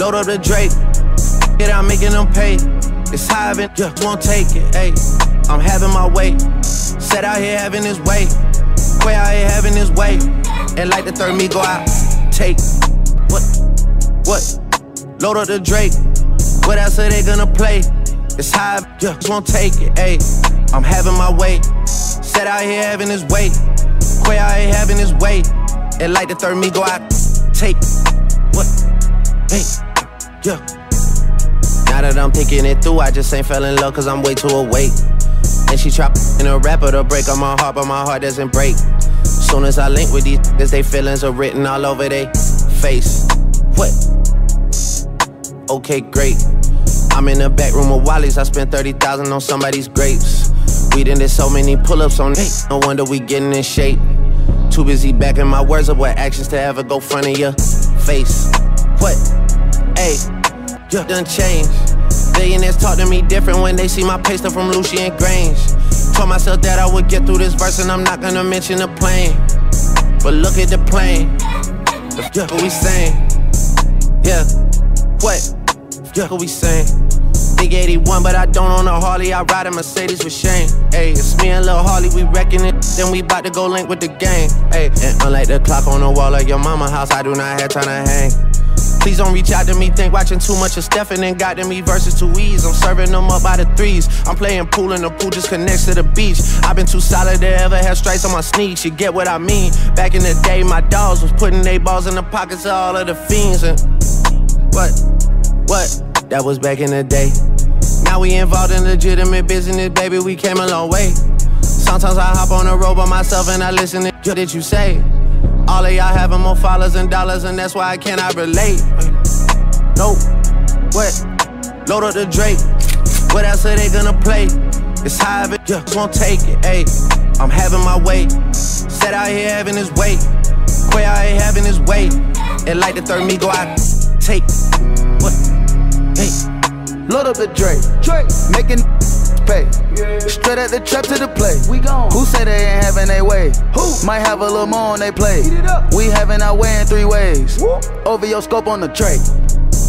Load up the Drake, get out making them pay. It's high, and yeah, won't take it. Ayy, I'm having my way. Set out here having his way. Quay out here having his way. And like the third me go out, take. What? What? Load up the Drake. What else are they gonna play? It's high, yeah, won't take it. Ayy, I'm having my way. Set out here having his way. Quay out here having his way. And like the third me go out, take. What? Hey, yeah. Now that I'm thinking it through, I just ain't fell in love cause I'm way too awake. And she try in a rapper to break on my heart, but my heart doesn't break. Soon as I link with these niggas, they feelings are written all over their face. What? Okay, great. I'm in the back room of Wally's, I spent 30,000 on somebody's grapes. We done did so many pull-ups on Nate, no wonder we getting in shape. Too busy backing my words up with actions to ever go front of your face. What? Yeah, done changed. Billionaires talk to me different when they see my pay stuff from Lucian Grainge. Told myself that I would get through this verse and I'm not gonna mention the plane. But look at the plane. Yeah, what we saying? Yeah, what? Yeah, what we saying? Big 81, but I don't own a Harley. I ride a Mercedes with Shane. Hey, it's me and Lil Harley, we wrecking it. Then we bout to go link with the gang. Hey, and unlike the clock on the wall of your mama house, I do not have time to hang. Please don't reach out to me, think watching too much of Stephen and got to me versus too E's. I'm serving them up by the threes. I'm playing pool and the pool just connects to the beach. I've been too solid to ever have stripes on my sneaks. You get what I mean? Back in the day, my dogs was putting their balls in the pockets of all of the fiends. And what? What? That was back in the day. Now we involved in legitimate business, baby. We came a long way. Sometimes I hop on the road by myself and I listen to what did you say? All of y'all having more followers and dollars, and that's why I cannot relate. Nope. What? Load up the Drake. What else are they gonna play? It's high, but yeah, won't take it. Ayy, I'm having my way. Set out here having his way. Quay out here having his way. And like the third me go out, take. What? Hey. Load up the Drake. Drake. Making pay. Yeah. Straight at the trap to the play. We gone. Who say they ain't having their way? Who? Might have a little more on they play. Eat it up. We having our way in three ways. Whoop. Over your scope on the tray.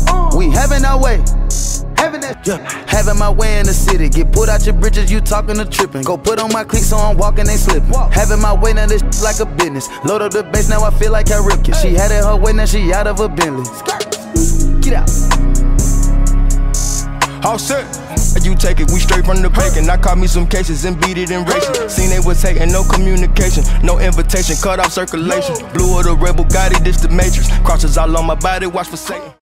Uh. We having our way. having that. Yeah. Having my way in the city. Get put out your bridges, you talking to tripping. Go put on my cleats so I'm walking, they slipping. Walk. Having my way now, this like a business. Load up the bass, now I feel like I Ripken. She had it her way, now she out of a Bentley. Get out. All set. You take it, we straight from the bacon. I caught me some cases and beat it in racing. Seen they was taking no communication, no invitation, cut off circulation. Blue of the rebel, got it, this the matrix. Crosses all on my body, watch for Satan.